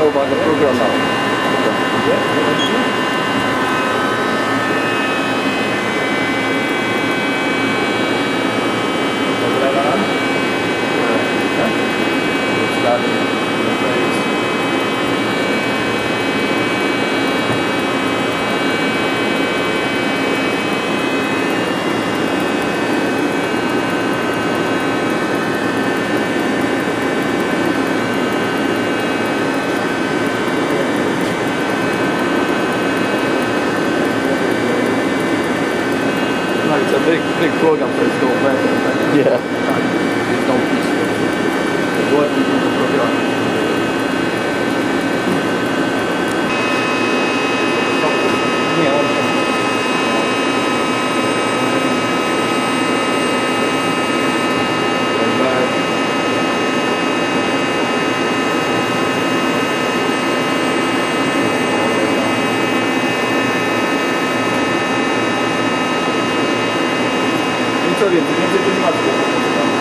over the program now. Big, big program, it's no matter. Yeah. 对每天就蹲他的床上就知道